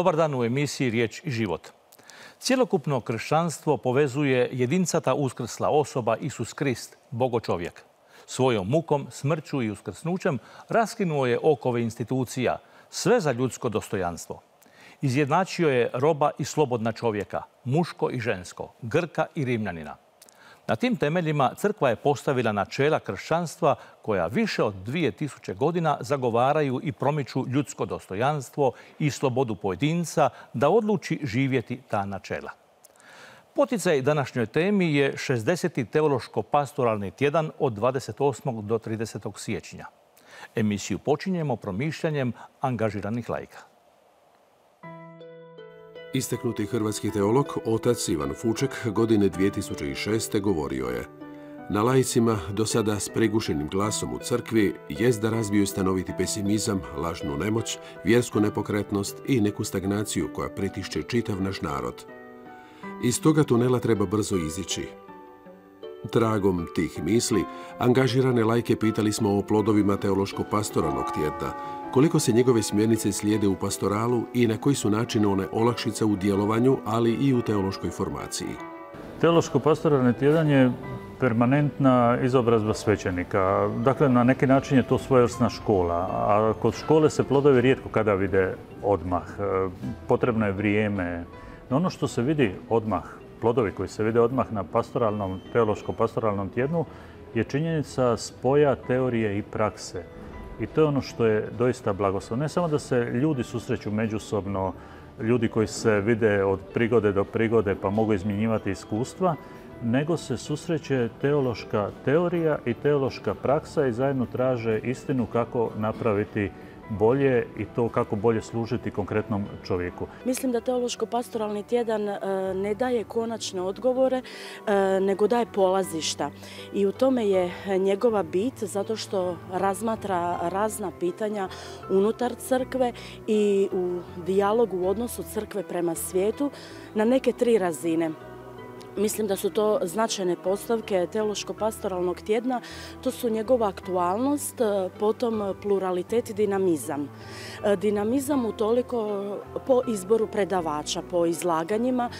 Dobar dan u emisiji Riječ i život. Cijelokupno kršćanstvo povezuje jedincata uskrsla osoba Isus Krist, Bogo čovjek. Svojom mukom, smrću i uskrsnućem raskinuo je okove institucija, sve za ljudsko dostojanstvo. Izjednačio je roba i slobodna čovjeka, muško i žensko, Grka i Rimljanina. Na tim temeljima crkva je postavila načela kršćanstva koja više od 2000 godina zagovaraju i promiču ljudsko dostojanstvo i slobodu pojedinca da odluči živjeti ta načela. Poticaj današnjoj temi je 60. teološko-pastoralni tjedan od 28. do 30. siječnja. Emisiju počinjemo promišljanjem angažiranih lajka. Isteknuti hrvatski teolog, otac Ivan Fuček, godine 2006. govorio je Na lajcima, do sada s pregušenim glasom u crkvi, jest da razviju stanoviti pesimizam, lažnu nemoć, vjersku nepokretnost i neku stagnaciju koja pritišće čitav naš narod. Iz toga tunela treba brzo izići. Tragom tih misli, angažirane lajke pitali smo o plodovima teološko-pastoralnog tjedna, koliko se njegove smjernice slijede u pastoralu i na koji su načine one olakšica u djelovanju, ali i u teološkoj formaciji. Teološko-pastoralni tjedan je permanentna izobrazba svećenika. Dakle, na neki način je to svojevrsna škola, a kod škole se plodovi rijetko kada vide odmah. E, potrebno je vrijeme. No ono što se vidi odmah, plodovi koji se vide odmah na pastoralnom, teološko-pastoralnom tjednu, je činjenica spoja teorije i prakse. I to je ono što je doista blagoslov. Ne samo da se ljudi susreću međusobno, ljudi koji se vide od prigode do prigode pa mogu izmjenjivati iskustva, nego se susreće teološka teorija i teološka praksa i zajedno traže istinu kako napraviti bolje i to kako bolje služiti konkretnom čovjeku. Mislim da teološko-pastoralni tjedan e, ne daje konačne odgovore, e, nego daje polazišta. I u tome je njegova bit zato što razmatra razna pitanja unutar crkve i u dijalogu u odnosu crkve prema svijetu na neke tri razine. Mislim da su to značajne postavke teološko-pastoralnog tjedna. To su njegova aktualnost, e, potom pluralitet i dinamizam. E, dinamizam u toliko po izboru predavača, po izlaganjima.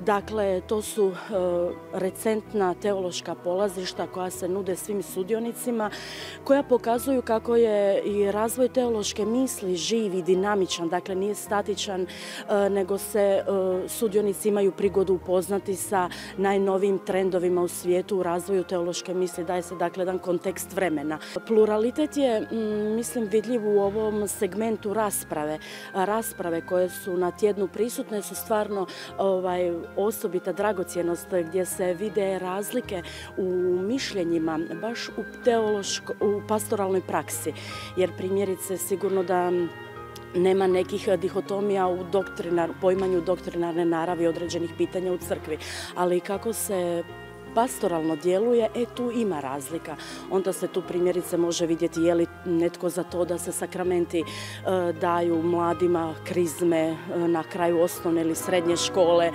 Dakle, to su e, recentna teološka polazišta koja se nude svim sudionicima, koja pokazuju kako je i razvoj teološke misli živ i dinamičan, dakle nije statičan, nego se sudionici imaju prigodu upoznati sa najnovijim trendovima u svijetu u razvoju teološke misli, daje se dakle jedan kontekst vremena. Pluralitet je, mm, mislim, vidljiv u ovom segmentu rasprave. Rasprave koje su na tjednu prisutne su stvarno ovaj, osobita dragocjenost gdje se vide razlike u mišljenjima, baš u teološko, u pastoralnoj praksi. Jer primjerice sigurno da nema nekih dihotomija u doktrinar, poimanju doktrinarne naravi određenih pitanja u crkvi, ali kako se pastoralno djeluje, e tu ima razlika. Onda se tu primjerice može vidjeti je li netko za to da se sakramenti e, daju mladima krizme e, na kraju osnovne ili srednje škole,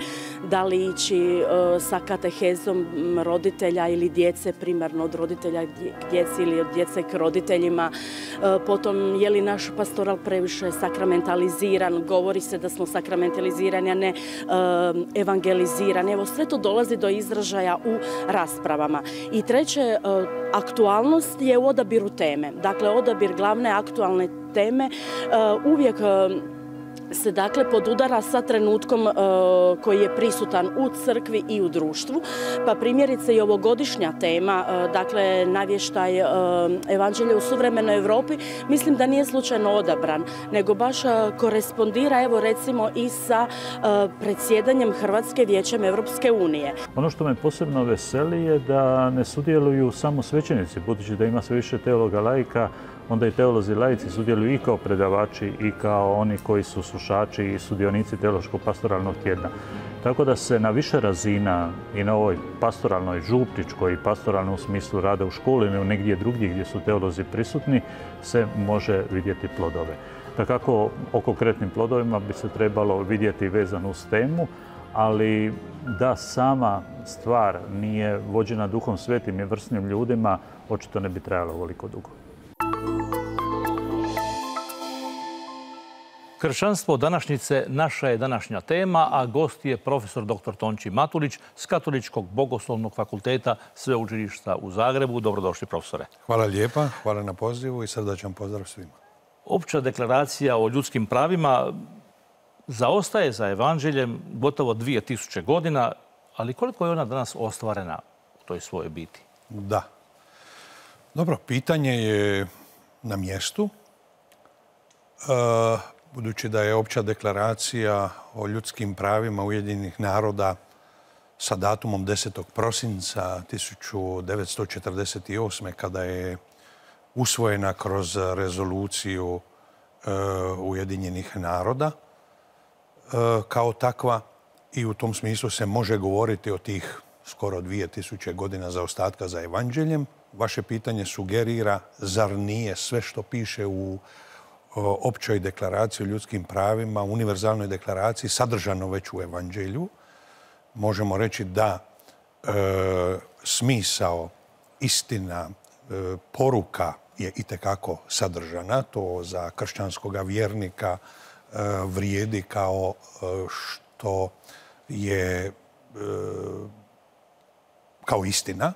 da li ići e, sa katehezom roditelja ili djece, primarno od roditelja k djeci ili od djece k roditeljima. Potom je li naš pastoral previše sakramentaliziran, govori se da smo sakramentalizirani, a ne evangelizirani. Evo sve to dolazi do izražaja u raspravama. I treće, e, aktualnost je u odabiru teme. Dakle, odabir glavne aktualne teme e, uvijek e, se dakle podudara sa trenutkom e, koji je prisutan u crkvi i u društvu. Pa primjerice i ovogodišnja tema, e, dakle navještaj e, evanđelja u suvremenoj Europi, mislim da nije slučajno odabran, nego baš korespondira evo recimo i sa predsjedanjem Hrvatske vijećem Europske unije. Ono što me posebno veseli je da ne sudjeluju samo svećenici, budući da ima sve više teologa laika, onda i teolozi laici sudjeluju i kao predavači i kao oni koji su slušači i sudionici teološko-pastoralnog tjedna. Tako da se na više razina i na ovoj pastoralnoj župničkoj i pastoralnom smislu rada u školi ili negdje drugdje gdje su teolozi prisutni se može vidjeti plodove. Takako o konkretnim plodovima bi se trebalo vidjeti vezano uz temu, ali da sama stvar nije vođena duhom svetim i vrsnim ljudima, očito ne bi trajalo ovoliko dugo. Kršćanstvo današnjice naša je današnja tema, a gost je profesor dr. Tonči Matulić s Katoličkog bogoslovnog fakulteta Sveučilišta u Zagrebu. Dobrodošli, profesore. Hvala lijepa, hvala na pozivu i srdačan pozdrav svima. Opća deklaracija o ljudskim pravima zaostaje za evanđeljem gotovo 2000 godina, ali koliko je ona danas ostvarena u toj svojoj biti? Da. Dobro, pitanje je na mjestu. E, budući da je opća deklaracija o ljudskim pravima Ujedinjenih naroda sa datumom 10. prosinca 1948. kada je usvojena kroz rezoluciju e, Ujedinjenih naroda e, kao takva i u tom smislu se može govoriti o tih skoro 2000 godina zaostatka za evanđeljem. Vaše pitanje sugerira zar nije sve što piše u općoj deklaraciji o ljudskim pravima, univerzalnoj deklaraciji, sadržano već u evanđelju. Možemo reći da e, smisao, istina, e, poruka je itekako sadržana. To za kršćanskog vjernika e, vrijedi kao što je kao istina.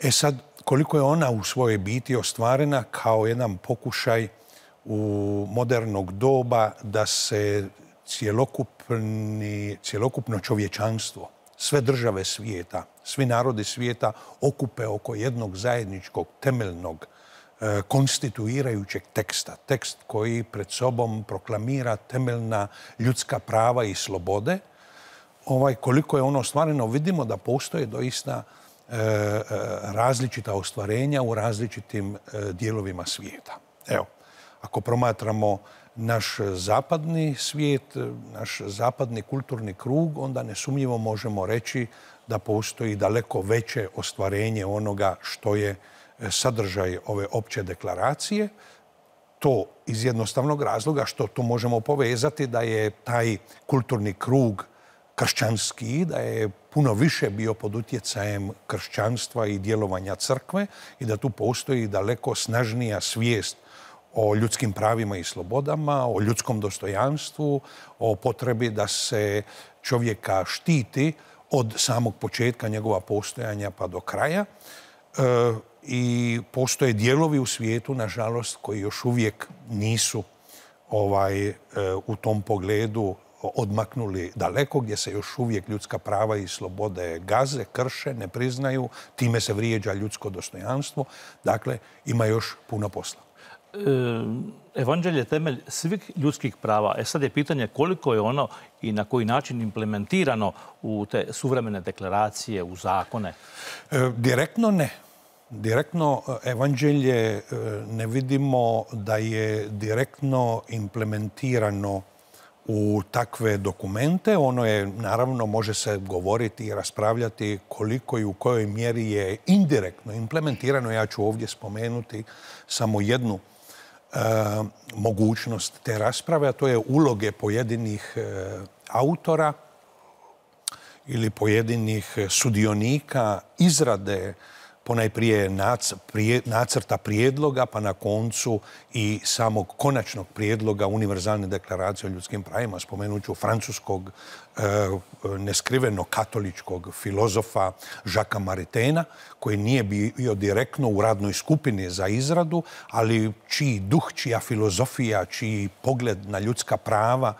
E sad, koliko je ona u svojoj biti ostvarena kao jedan pokušaj u modernog doba da se cjelokupno čovječanstvo, sve države svijeta, svi narodi svijeta okupe oko jednog zajedničkog temeljnog e, konstituirajućeg teksta. Tekst koji pred sobom proklamira temeljna ljudska prava i slobode. Ovaj, koliko je ono ostvareno, vidimo da postoje doista e, e, različita ostvarenja u različitim dijelovima svijeta. Evo, ako promatramo naš zapadni svijet, naš zapadni kulturni krug, onda nesumnjivo možemo reći da postoji daleko veće ostvarenje onoga što je sadržaj ove opće deklaracije. To iz jednostavnog razloga što to možemo povezati da je taj kulturni krug kršćanski, da je puno više bio pod utjecajem kršćanstva i djelovanja crkve i da tu postoji daleko snažnija svijest o ljudskim pravima i slobodama, o ljudskom dostojanstvu, o potrebi da se čovjeka štiti od samog početka njegova postojanja pa do kraja. E, I postoje dijelovi u svijetu, nažalost, koji još uvijek nisu ovaj, e, u tom pogledu odmaknuli daleko, gdje se još uvijek ljudska prava i slobode gaze, krše, ne priznaju, time se vrijeđa ljudsko dostojanstvo. Dakle, ima još puno posla. E, evanđelje je temelj svih ljudskih prava. E sad je pitanje koliko je ono i na koji način implementirano u te suvremene deklaracije, u zakone? E, direktno ne. Direktno e, evanđelje ne vidimo da je direktno implementirano u takve dokumente. Ono je, naravno, može se govoriti i raspravljati koliko i u kojoj mjeri je indirektno implementirano. Ja ću ovdje spomenuti samo jednu E, mogućnost te rasprave, a to je uloge pojedinih e, autora ili pojedinih sudionika izrade ponajprije nacrta prijedloga, pa na koncu i samog konačnog prijedloga Univerzalne deklaracije o ljudskim pravima. Spomenut ću francuskog neskriveno katoličkog filozofa Žaka Maritena, koji nije bio direktno u radnoj skupini za izradu, ali čiji duh, čija filozofija, čiji pogled na ljudska prava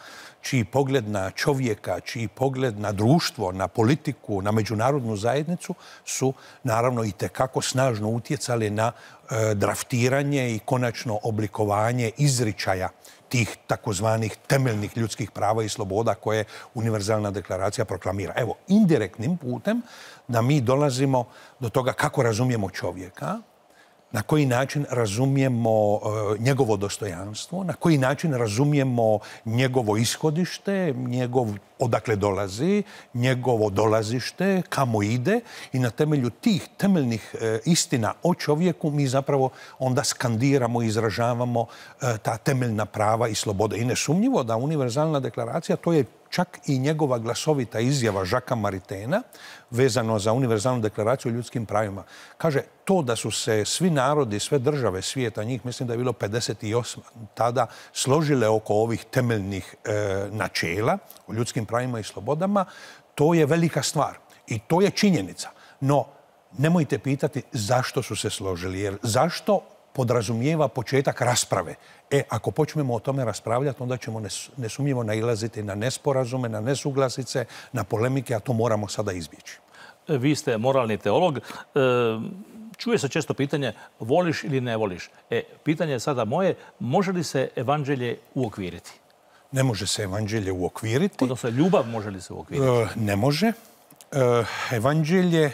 čiji pogled na čovjeka, čiji pogled na društvo, na politiku, na međunarodnu zajednicu su naravno i tekako snažno utjecali na e, draftiranje i konačno oblikovanje izričaja tih takozvanih temeljnih ljudskih prava i sloboda koje Univerzalna deklaracija proklamira. Evo, indirektnim putem da mi dolazimo do toga kako razumijemo čovjeka, na koji način razumijemo e, njegovo dostojanstvo, na koji način razumijemo njegovo ishodište, njegov odakle dolazi, njegovo dolazište, kamo ide i na temelju tih temeljnih e, istina o čovjeku mi zapravo onda skandiramo i izražavamo e, ta temeljna prava i slobode. I nesumnjivo da univerzalna deklaracija to je čak i njegova glasovita izjava Žaka Maritena vezano za univerzalnu deklaraciju o ljudskim pravima. Kaže, to da su se svi narodi, sve države svijeta, njih mislim da je bilo 58, tada složile oko ovih temeljnih e, načela o ljudskim pravima i slobodama, to je velika stvar. I to je činjenica. No, nemojte pitati zašto su se složili. Jer zašto podrazumijeva početak rasprave. E, ako počnemo o tome raspravljati, onda ćemo nesumnjivo nailaziti na nesporazume, na nesuglasice, na polemike, a to moramo sada izbjeći. E, vi ste moralni teolog. E, čuje se često pitanje voliš ili ne voliš. E, pitanje je sada moje, može li se evanđelje uokviriti? Ne može se evanđelje uokviriti. Odnosno, ljubav može li se uokviriti? ne može. Evanđelje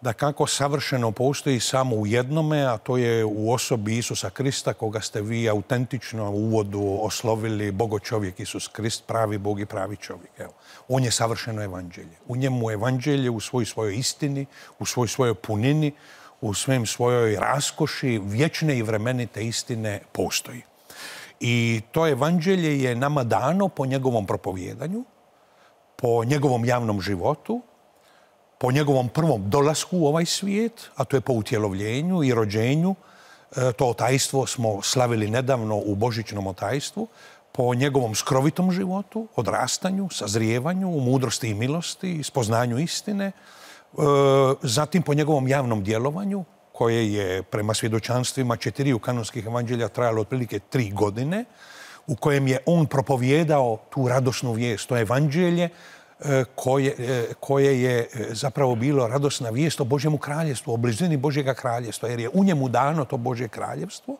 da kako savršeno postoji samo u jednome, a to je u osobi Isusa Krista, koga ste vi autentično u uvodu oslovili Bogo čovjek Isus Krist, pravi Bog i pravi čovjek. Evo, on je savršeno evanđelje. U njemu evanđelje u svoj svojoj istini, u svoj svojoj punini, u svojim svojoj raskoši, vječne i vremenite istine postoji. I to evanđelje je nama dano po njegovom propovjedanju, po njegovom javnom životu, po njegovom prvom dolasku u ovaj svijet, a to je po utjelovljenju i rođenju. E, to otajstvo smo slavili nedavno u Božićnom otajstvu. Po njegovom skrovitom životu, odrastanju, sazrijevanju, u mudrosti i milosti, spoznanju istine. E, zatim po njegovom javnom djelovanju, koje je prema svjedočanstvima četiriju kanonskih evanđelja trajalo otprilike tri godine, u kojem je on propovjedao tu radosnu vijest, to evanđelje, koje, e, koje je e, zapravo bilo radosna vijest o Božjemu kraljevstvu, o blizini Božjega kraljevstva, jer je u njemu dano to Božje kraljevstvo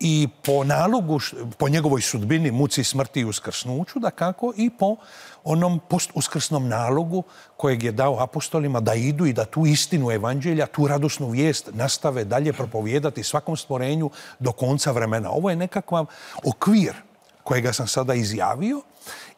i po nalogu, po njegovoj sudbini, muci, smrti i uskrsnuću, da kako i po onom postuskrsnom nalogu kojeg je dao apostolima da idu i da tu istinu evanđelja, tu radosnu vijest nastave dalje propovijedati svakom stvorenju do konca vremena. Ovo je nekakav okvir kojega sam sada izjavio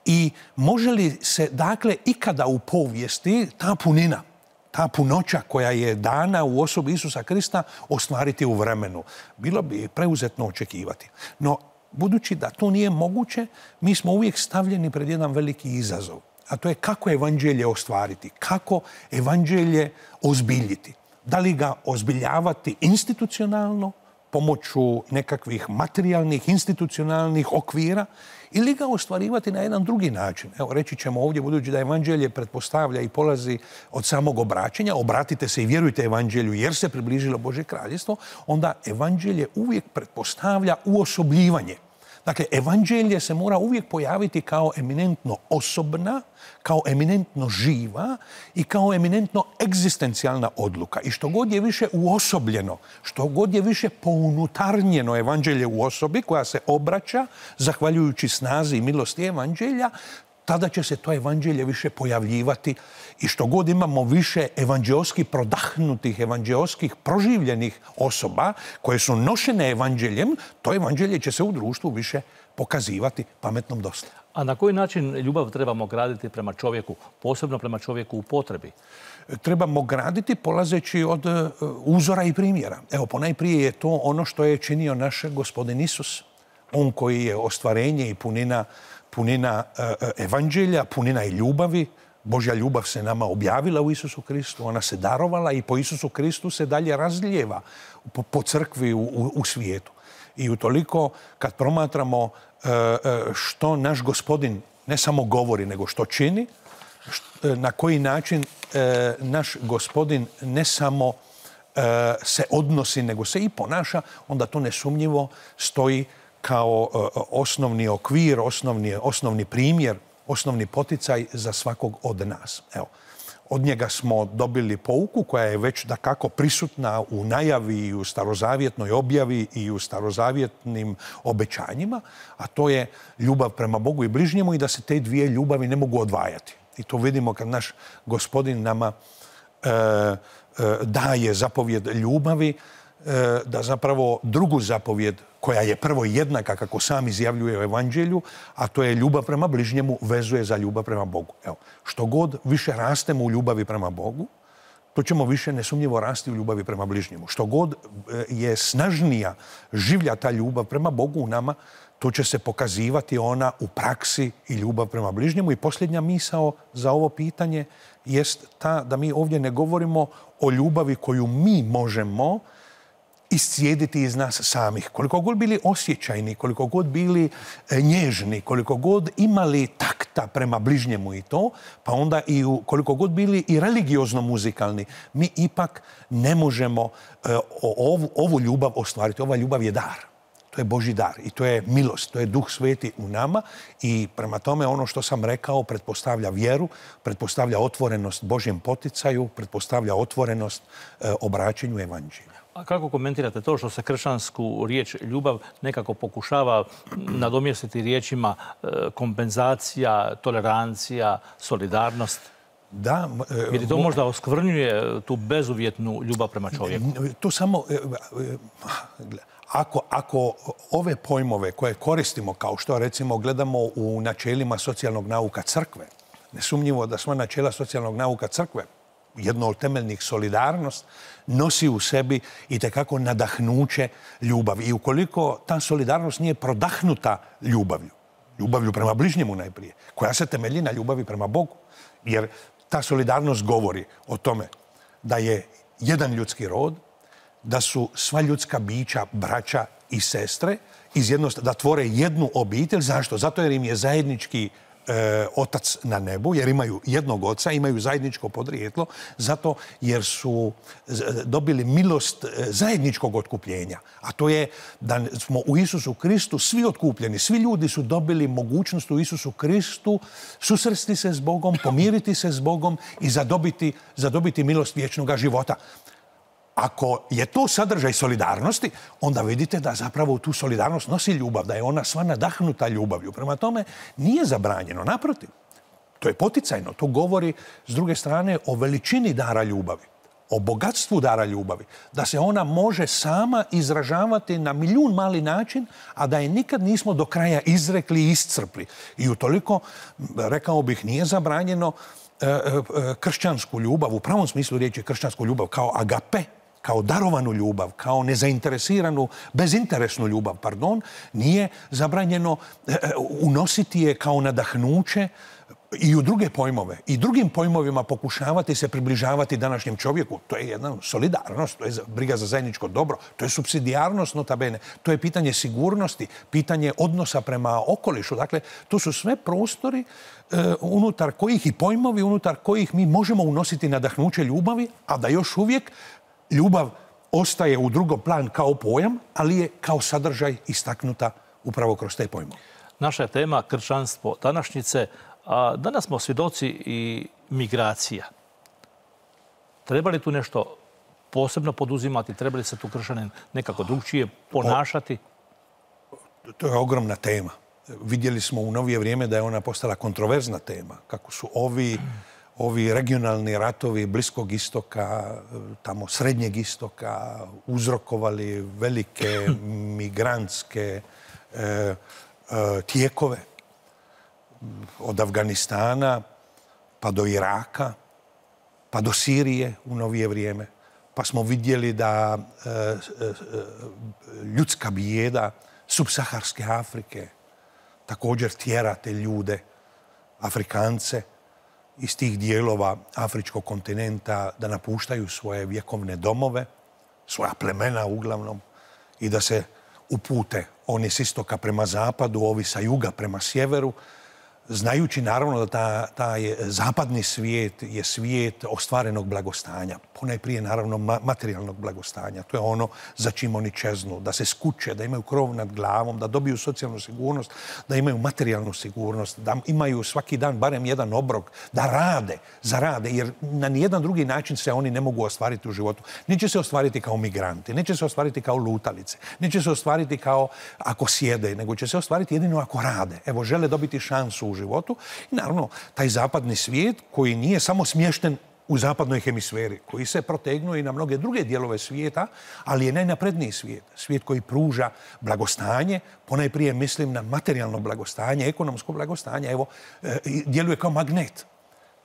i može li se, dakle, ikada u povijesti ta punina, ta punoća koja je dana u osobi Isusa Krista ostvariti u vremenu? Bilo bi preuzetno očekivati. No, budući da to nije moguće, mi smo uvijek stavljeni pred jedan veliki izazov. A to je kako evanđelje ostvariti, kako evanđelje ozbiljiti. Da li ga ozbiljavati institucionalno, pomoću nekakvih materijalnih, institucionalnih okvira ili ga ostvarivati na jedan drugi način. Evo, reći ćemo ovdje, budući da evanđelje pretpostavlja i polazi od samog obraćanja, obratite se i vjerujte evanđelju jer se približilo Bože kraljestvo, onda evanđelje uvijek pretpostavlja uosobljivanje. Dakle, evanđelje se mora uvijek pojaviti kao eminentno osobna, kao eminentno živa i kao eminentno egzistencijalna odluka. I što god je više uosobljeno, što god je više pounutarnjeno evanđelje u osobi koja se obraća, zahvaljujući snazi i milosti evanđelja, tada će se to evanđelje više pojavljivati i što god imamo više evanđeoski prodahnutih, evanđeoskih proživljenih osoba koje su nošene evanđeljem, to evanđelje će se u društvu više pokazivati pametnom dosta. A na koji način ljubav trebamo graditi prema čovjeku, posebno prema čovjeku u potrebi? Trebamo graditi polazeći od e, uzora i primjera. Evo, ponajprije je to ono što je činio naš gospodin Isus. On koji je ostvarenje i punina, punina e, e, evanđelja, punina i ljubavi, Božja ljubav se nama objavila u Isusu Kristu, ona se darovala i po Isusu Kristu se dalje razljeva po, crkvi u, svijetu. I utoliko kad promatramo e, što naš gospodin ne samo govori, nego što čini, na koji način naš gospodin ne samo se odnosi, nego se i ponaša, onda to nesumnjivo stoji kao osnovni okvir, osnovni, osnovni primjer osnovni poticaj za svakog od nas. Evo, od njega smo dobili pouku koja je već da kako prisutna u najavi i u starozavjetnoj objavi i u starozavjetnim obećanjima, a to je ljubav prema Bogu i bližnjemu i da se te dvije ljubavi ne mogu odvajati. I to vidimo kad naš gospodin nama e, e, daje zapovjed ljubavi, E, da zapravo drugu zapovjed koja je prvo jednaka kako sam izjavljuje u evanđelju, a to je ljubav prema bližnjemu, vezuje za ljubav prema Bogu. Evo, što god više rastemo u ljubavi prema Bogu, to ćemo više nesumnjivo rasti u ljubavi prema bližnjemu. Što god e, je snažnija življa ta ljubav prema Bogu u nama, to će se pokazivati ona u praksi i ljubav prema bližnjemu. I posljednja misao za ovo pitanje jest ta da mi ovdje ne govorimo o ljubavi koju mi možemo iscijediti iz nas samih. Koliko god bili osjećajni, koliko god bili e, nježni, koliko god imali takta prema bližnjemu i to, pa onda i u, koliko god bili i religiozno muzikalni, mi ipak ne možemo e, ovu, ovu ljubav ostvariti. Ova ljubav je dar. To je Boži dar i to je milost, to je duh sveti u nama i prema tome ono što sam rekao pretpostavlja vjeru, pretpostavlja otvorenost Božjem poticaju, pretpostavlja otvorenost e, obraćenju evanđelja. A kako komentirate to što se kršansku riječ ljubav nekako pokušava nadomjestiti riječima e, kompenzacija, tolerancija, solidarnost? Da. E, Jer to možda oskvrnjuje tu bezuvjetnu ljubav prema čovjeku? To samo... Ako, ako ove pojmove koje koristimo, kao što recimo gledamo u načelima socijalnog nauka crkve, nesumnjivo da sva načela socijalnog nauka crkve, jedno od temeljnih solidarnost, nosi u sebi i tekako nadahnuće ljubav. I ukoliko ta solidarnost nije prodahnuta ljubavlju, ljubavlju prema bližnjemu najprije, koja se temelji na ljubavi prema Bogu, jer ta solidarnost govori o tome da je jedan ljudski rod, da su sva ljudska bića braća i sestre, da tvore jednu obitelj. Zašto? Zato jer im je zajednički e, otac na nebu, jer imaju jednog oca, imaju zajedničko podrijetlo, zato jer su dobili milost e, zajedničkog otkupljenja. A to je da smo u Isusu Kristu svi otkupljeni, svi ljudi su dobili mogućnost u Isusu Kristu susresti se s Bogom, pomiriti se s Bogom i zadobiti, zadobiti milost vječnog života ako je to sadržaj solidarnosti, onda vidite da zapravo tu solidarnost nosi ljubav, da je ona sva nadahnuta ljubavlju. Prema tome, nije zabranjeno, naprotiv. To je poticajno. To govori, s druge strane, o veličini dara ljubavi, o bogatstvu dara ljubavi, da se ona može sama izražavati na milijun mali način, a da je nikad nismo do kraja izrekli i iscrpli. I utoliko, rekao bih, nije zabranjeno e, e, kršćansku ljubav, u pravom smislu riječi kršćansku ljubav, kao agape, kao darovanu ljubav, kao nezainteresiranu, bezinteresnu ljubav, pardon, nije zabranjeno e, e, unositi je kao nadahnuće i u druge pojmove. I drugim pojmovima pokušavati se približavati današnjem čovjeku. To je jedna solidarnost, to je briga za zajedničko dobro, to je subsidijarnost notabene, to je pitanje sigurnosti, pitanje odnosa prema okolišu. Dakle, to su sve prostori e, unutar kojih i pojmovi, unutar kojih mi možemo unositi nadahnuće ljubavi, a da još uvijek ljubav ostaje u drugom plan kao pojam, ali je kao sadržaj istaknuta upravo kroz te pojmove. Naša je tema kršćanstvo današnjice, a danas smo svjedoci i migracija. Treba li tu nešto posebno poduzimati? Treba li se tu kršanin nekako drugčije ponašati? to je ogromna tema. Vidjeli smo u novije vrijeme da je ona postala kontroverzna tema. Kako su ovi ovi regionalni ratovi Bliskog istoka, tamo Srednjeg istoka, uzrokovali velike migrantske e, e, tijekove od Afganistana pa do Iraka, pa do Sirije u novije vrijeme. Pa smo vidjeli da e, ljudska bijeda subsaharske Afrike također tjera te ljude, Afrikance, iz tih dijelova Afričkog kontinenta da napuštaju svoje vjekovne domove, svoja plemena uglavnom, i da se upute. Oni s istoka prema zapadu, ovi sa juga prema sjeveru, znajući naravno da taj zapadni svijet je svijet ostvarenog blagostanja. Ponajprije naravno materijalnog blagostanja. To je ono za čim oni čeznu. Da se skuće, da imaju krov nad glavom, da dobiju socijalnu sigurnost, da imaju materijalnu sigurnost, da imaju svaki dan barem jedan obrok, da rade, zarade, jer na nijedan drugi način se oni ne mogu ostvariti u životu. Neće se ostvariti kao migranti, neće se ostvariti kao lutalice, neće se ostvariti kao ako sjede, nego će se ostvariti jedino ako rade. Evo, žele dobiti šansu u životu. I naravno, taj zapadni svijet koji nije samo smješten u zapadnoj hemisferi, koji se protegnuo i na mnoge druge dijelove svijeta, ali je najnapredniji svijet. Svijet koji pruža blagostanje, ponajprije mislim na materijalno blagostanje, ekonomsko blagostanje, evo, e, djeluje kao magnet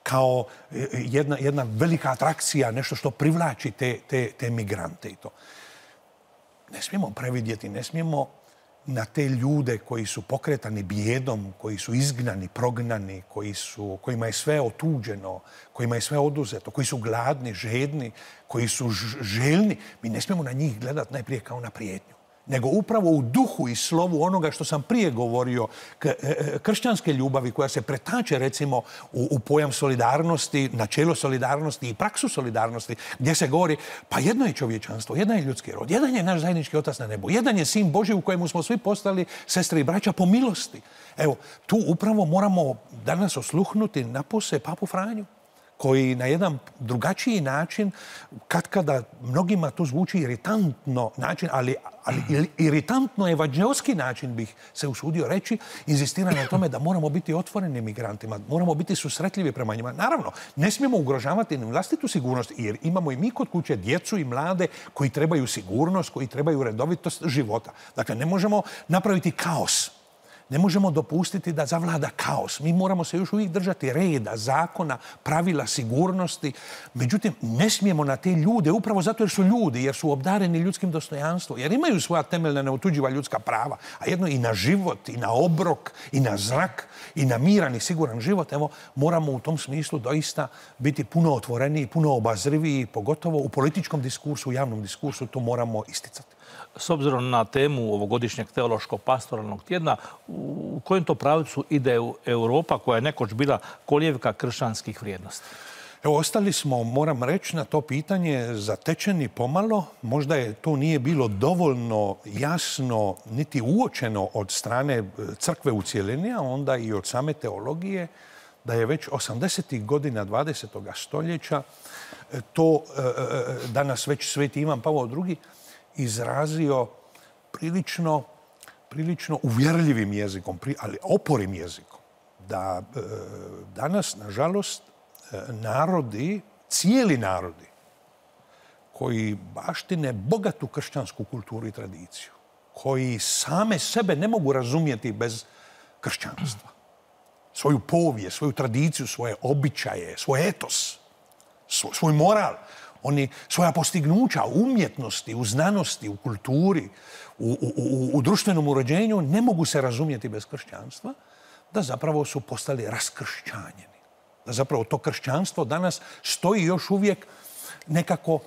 kao e, jedna, jedna velika atrakcija, nešto što privlači te, te, te migrante i to. Ne smijemo previdjeti, ne smijemo na te ljude koji su pokretani bijedom, koji su izgnani, prognani, koji su, kojima je sve otuđeno, kojima je sve oduzeto, koji su gladni, žedni, koji su željni. Mi ne smijemo na njih gledati najprije kao na prijetnju nego upravo u duhu i slovu onoga što sam prije govorio, e, e, kršćanske ljubavi koja se pretače recimo u, pojam solidarnosti, načelo solidarnosti i praksu solidarnosti, gdje se govori pa jedno je čovječanstvo, jedan je ljudski rod, jedan je naš zajednički otac na nebu, jedan je sin Boži u kojemu smo svi postali sestre i braća po milosti. Evo, tu upravo moramo danas osluhnuti napose Papu Franju koji na jedan drugačiji način, kad kada mnogima to zvuči iritantno način, ali, ali iritantno evanđelski način bih se usudio reći, inzistira na tome da moramo biti otvoreni migrantima, moramo biti susretljivi prema njima. Naravno, ne smijemo ugrožavati ni vlastitu sigurnost, jer imamo i mi kod kuće djecu i mlade koji trebaju sigurnost, koji trebaju redovitost života. Dakle, ne možemo napraviti kaos ne možemo dopustiti da zavlada kaos. Mi moramo se još uvijek držati reda, zakona, pravila, sigurnosti. Međutim, ne smijemo na te ljude, upravo zato jer su ljudi, jer su obdareni ljudskim dostojanstvom, jer imaju svoja temeljna neotuđiva ljudska prava, a jedno i na život, i na obrok, i na zrak, i na miran i siguran život. Evo, moramo u tom smislu doista biti puno otvoreniji, puno obazriviji, pogotovo u političkom diskursu, u javnom diskursu, to moramo isticati s obzirom na temu ovogodišnjeg teološko-pastoralnog tjedna, u kojem to pravcu ide Europa koja je nekoć bila koljevka kršćanskih vrijednosti? Evo, ostali smo, moram reći, na to pitanje zatečeni pomalo. Možda je to nije bilo dovoljno jasno niti uočeno od strane e, crkve u cijelini, a onda i od same teologije, da je već 80. godina 20. stoljeća e, to e, danas već sveti Ivan Pavao II izrazio prilično, prilično uvjerljivim jezikom, ali oporim jezikom. Da e, danas, nažalost, e, narodi, cijeli narodi, koji baštine bogatu kršćansku kulturu i tradiciju, koji same sebe ne mogu razumjeti bez kršćanstva. Svoju povijest, svoju tradiciju, svoje običaje, svoj etos, svoj moral, oni svoja postignuća u umjetnosti, u znanosti, u kulturi, u, društvenom uređenju ne mogu se razumjeti bez kršćanstva, da zapravo su postali raskršćanjeni. Da zapravo to kršćanstvo danas stoji još uvijek nekako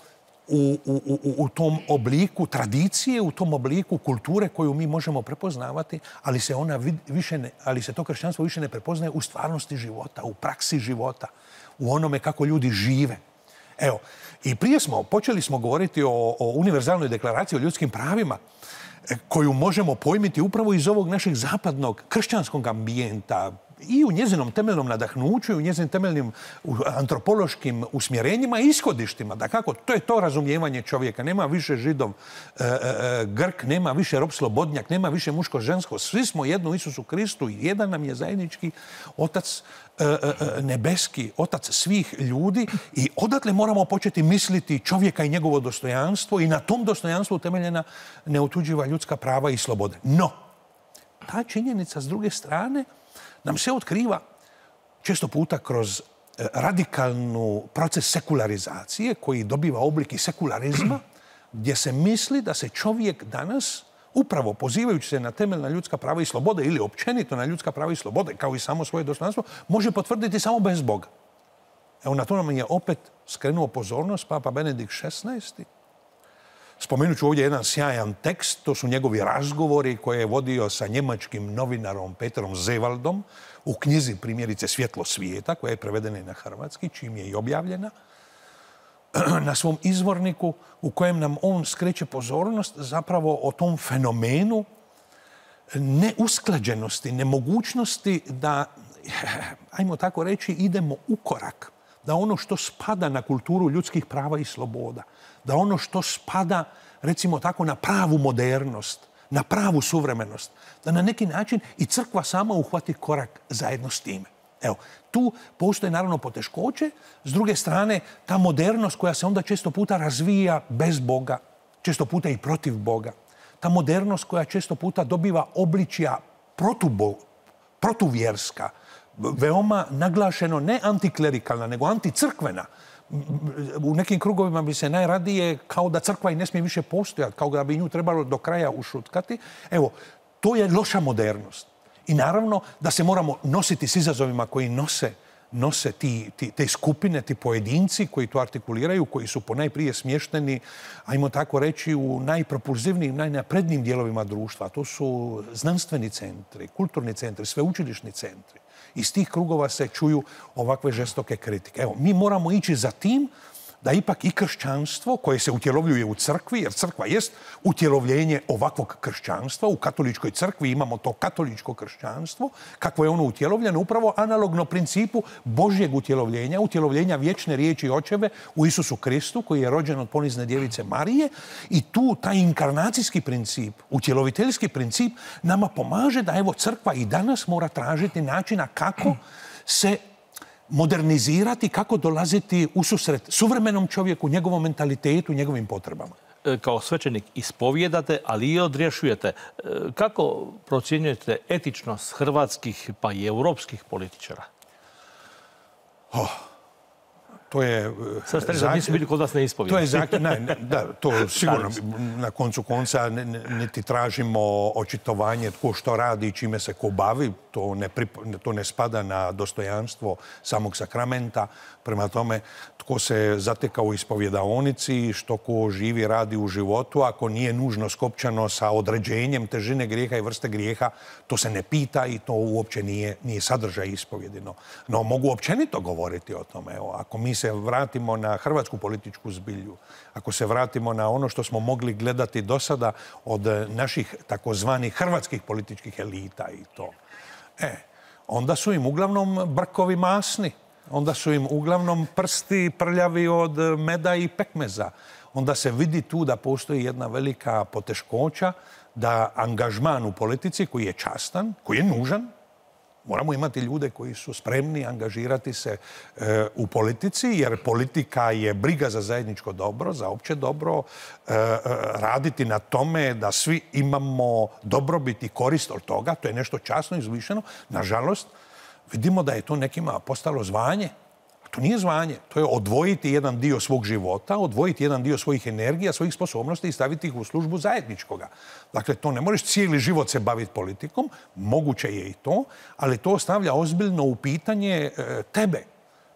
u, u, tom obliku tradicije, u tom obliku kulture koju mi možemo prepoznavati, ali se, ona više ne, ali se to kršćanstvo više ne prepoznaje u stvarnosti života, u praksi života, u onome kako ljudi žive. Evo, i prije smo, počeli smo govoriti o, univerzalnoj deklaraciji o ljudskim pravima, e, koju možemo pojmiti upravo iz ovog našeg zapadnog kršćanskog ambijenta, i u njezinom temeljnom nadahnuću i u njezinim temeljnim antropološkim usmjerenjima i ishodištima. Da kako, to je to razumijevanje čovjeka. Nema više židov e, e, grk, nema više rob slobodnjak, nema više muško-žensko. Svi smo jedno u Isusu Kristu i jedan nam je zajednički otac nebeski, otac svih ljudi i odatle moramo početi misliti čovjeka i njegovo dostojanstvo i na tom dostojanstvu temeljena neotuđiva ljudska prava i slobode. No, ta činjenica s druge strane nam se otkriva često puta kroz e, radikalnu proces sekularizacije koji dobiva oblik sekularizma gdje se misli da se čovjek danas upravo pozivajući se na temeljna ljudska prava i slobode ili općenito na ljudska prava i slobode kao i samo svoje dostojanstvo može potvrditi samo bez Boga. Evo na to nam je opet skrenuo pozornost Papa Benedikt XVI. Spomenut ću ovdje jedan sjajan tekst, to su njegovi razgovori koje je vodio sa njemačkim novinarom Petrom Zevaldom u knjizi primjerice Svjetlo svijeta, koja je prevedena na hrvatski, čim je i objavljena, na svom izvorniku u kojem nam on skreće pozornost zapravo o tom fenomenu neusklađenosti, nemogućnosti da, ajmo tako reći, idemo u korak. Da ono što spada na kulturu ljudskih prava i sloboda, da ono što spada, recimo tako, na pravu modernost, na pravu suvremenost, da na neki način i crkva sama uhvati korak zajedno s time. Evo, tu postoje naravno poteškoće, s druge strane ta modernost koja se onda često puta razvija bez Boga, često puta i protiv Boga. Ta modernost koja često puta dobiva obličja protuvjerska, veoma naglašeno ne antiklerikalna, nego anticrkvena. U nekim krugovima bi se najradije kao da crkva i ne smije više postojati, kao da bi nju trebalo do kraja ušutkati. Evo, to je loša modernost. I naravno da se moramo nositi s izazovima koji nose nose ti, te skupine, ti pojedinci koji to artikuliraju, koji su ponajprije smješteni, ajmo tako reći, u najpropulzivnijim, najnaprednijim dijelovima društva. To su znanstveni centri, kulturni centri, sveučilišni centri. Iz tih krugova se čuju ovakve žestoke kritike. Evo, mi moramo ići za tim da ipak i kršćanstvo koje se utjelovljuje u crkvi, jer crkva jest utjelovljenje ovakvog kršćanstva. U katoličkoj crkvi imamo to katoličko kršćanstvo, kako je ono utjelovljeno upravo analogno principu Božjeg utjelovljenja, utjelovljenja vječne riječi očeve u Isusu Kristu, koji je rođen od ponizne djevice Marije. I tu taj inkarnacijski princip, utjeloviteljski princip, nama pomaže da evo crkva i danas mora tražiti načina kako se modernizirati, kako dolaziti u susret suvremenom čovjeku, njegovom mentalitetu, njegovim potrebama. E, kao svećenik ispovjedate, ali i odrješujete. E, kako procjenjujete etičnost hrvatskih pa i europskih političara? Oh, to je... E, Sad ste da nisu bili kod vas ne To je zahtjev, ne, da, to sigurno na koncu konca niti tražimo očitovanje tko što radi i čime se ko bavi. To ne, to ne spada na dostojanstvo samog sakramenta. Prema tome, tko se zateka u ispovjedaonici, što ko živi, radi u životu, ako nije nužno skopčano sa određenjem težine grijeha i vrste grijeha, to se ne pita i to uopće nije, nije sadržaj ispovjedino. No, mogu općenito govoriti o tome. Evo, ako mi se vratimo na hrvatsku političku zbilju, ako se vratimo na ono što smo mogli gledati do sada od naših takozvanih hrvatskih političkih elita i to, e, onda su im uglavnom brkovi masni onda su im uglavnom prsti prljavi od meda i pekmeza. Onda se vidi tu da postoji jedna velika poteškoća da angažman u politici koji je častan, koji je nužan, moramo imati ljude koji su spremni angažirati se e, u politici, jer politika je briga za zajedničko dobro, za opće dobro, e, e, raditi na tome da svi imamo dobrobit i korist od toga, to je nešto časno izvišeno. Nažalost, vidimo da je to nekima postalo zvanje. To nije zvanje, to je odvojiti jedan dio svog života, odvojiti jedan dio svojih energija, svojih sposobnosti i staviti ih u službu zajedničkoga. Dakle, to ne možeš cijeli život se baviti politikom, moguće je i to, ali to stavlja ozbiljno u pitanje e, tebe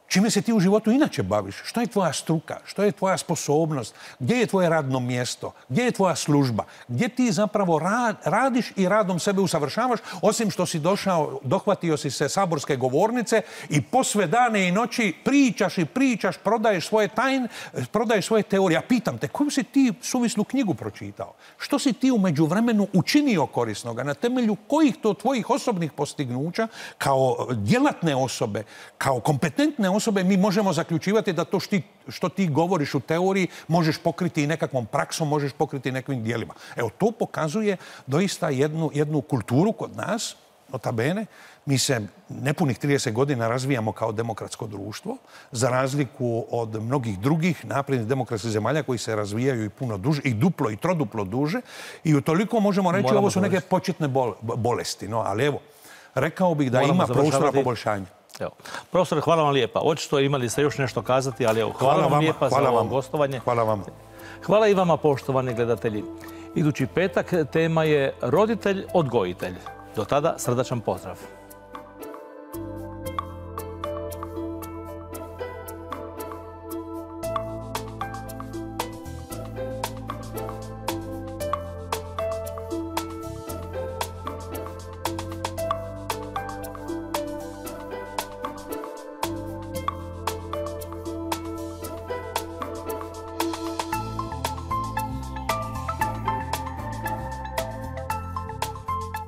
Čime se ti u životu inače baviš? Što je tvoja struka? Što je tvoja sposobnost? Gdje je tvoje radno mjesto? Gdje je tvoja služba? Gdje ti zapravo radiš i radom sebe usavršavaš, osim što si došao, dohvatio si se saborske govornice i posve dane i noći pričaš i pričaš, prodaješ svoje tajne, prodaješ svoje teorije. Ja pitam te, koju si ti suvislu knjigu pročitao? Što si ti u međuvremenu učinio korisnoga? Na temelju kojih to tvojih osobnih postignuća kao djelatne osobe, kao kompetentne osobe mi možemo zaključivati da to što ti govoriš u teoriji možeš pokriti i nekakvom praksom, možeš pokriti i nekim dijelima. Evo, to pokazuje doista jednu, jednu kulturu kod nas, notabene, mi se nepunih 30 godina razvijamo kao demokratsko društvo, za razliku od mnogih drugih naprednih demokratskih zemalja koji se razvijaju i puno duže, i duplo i troduplo duže. I utoliko možemo reći ovo su neke početne bolesti. No, ali evo, rekao bih da ima prostora poboljšanja. Evo. Profesor, hvala vam lijepa. Očito imali ste još nešto kazati, ali evo, hvala, vam lijepa za ovo gostovanje. Hvala vam. Hvala i vama, poštovani gledatelji. Idući petak tema je roditelj, odgojitelj. Do tada srdačan pozdrav.